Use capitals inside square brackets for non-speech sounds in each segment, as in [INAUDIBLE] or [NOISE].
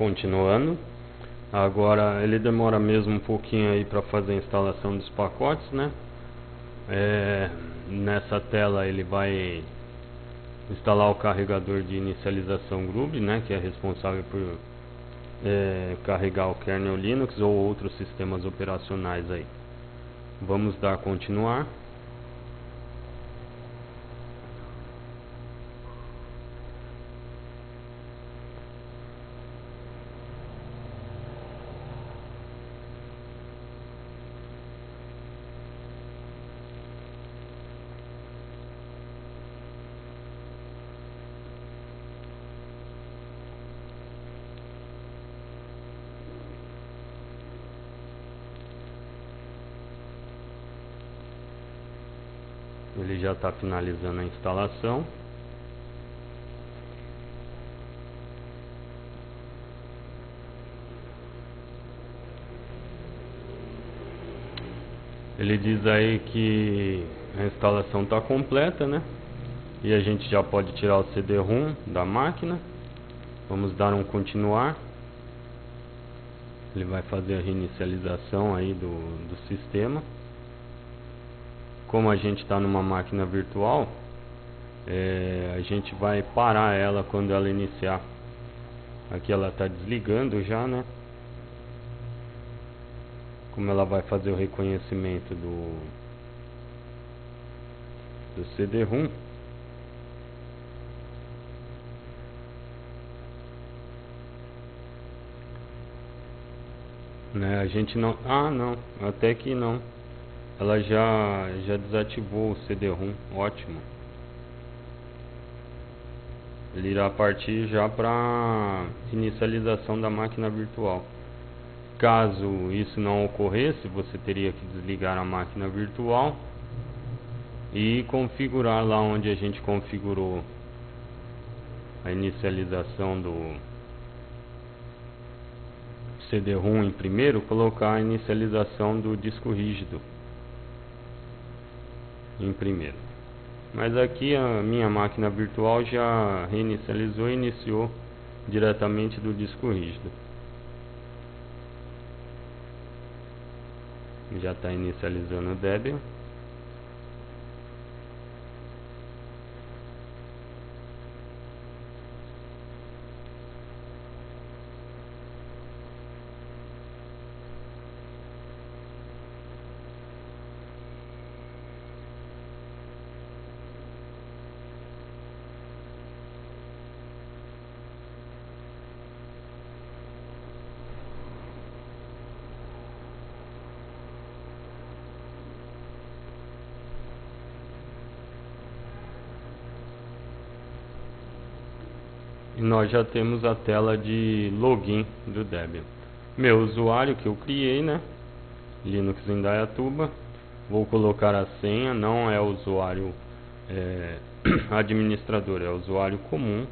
continuando. Agora ele demora mesmo um pouquinho aí para fazer a instalação dos pacotes, né? É, nessa tela ele vai instalar o carregador de inicialização Groove, né? Que é responsável por é, carregar o kernel Linux ou outros sistemas operacionais aí. Vamos dar continuar. Ele já está finalizando a instalação. Ele diz aí que a instalação está completa, né? E a gente já pode tirar o CD-ROM da máquina. Vamos dar um continuar. Ele vai fazer a reinicialização aí do, do sistema como a gente está numa máquina virtual, é, a gente vai parar ela quando ela iniciar. Aqui ela está desligando já, né? Como ela vai fazer o reconhecimento do, do CD-ROM. Né, a gente não... Ah, não. Até que não. Ela já, já desativou o CD-ROM, ótimo. Ele irá partir já para inicialização da máquina virtual. Caso isso não ocorresse, você teria que desligar a máquina virtual e configurar lá onde a gente configurou a inicialização do CD-ROM em primeiro, colocar a inicialização do disco rígido em primeiro. Mas aqui a minha máquina virtual já reinicializou e iniciou diretamente do disco rígido. Já está inicializando o Debian. E nós já temos a tela de login do Debian. Meu usuário que eu criei, né? Linux em Dayatuba. Vou colocar a senha, não é usuário é, [CLEARS THROAT] administrador, é usuário comum.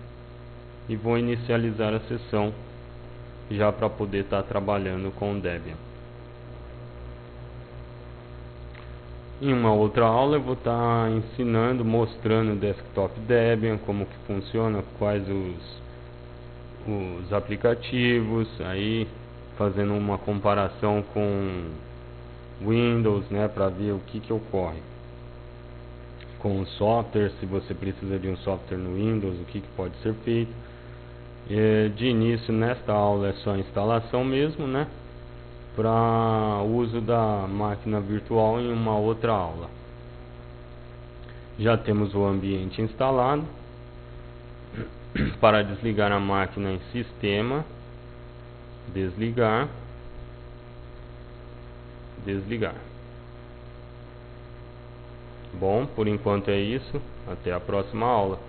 E vou inicializar a sessão já para poder estar tá trabalhando com o Debian. Em uma outra aula eu vou estar tá ensinando, mostrando o desktop Debian, como que funciona, quais os, os aplicativos, aí fazendo uma comparação com Windows, né, para ver o que que ocorre com o software, se você precisa de um software no Windows, o que que pode ser feito. E, de início nesta aula é só instalação mesmo, né? Para uso da máquina virtual em uma outra aula. Já temos o ambiente instalado. Para desligar a máquina em sistema, desligar, desligar. Bom, por enquanto é isso. Até a próxima aula.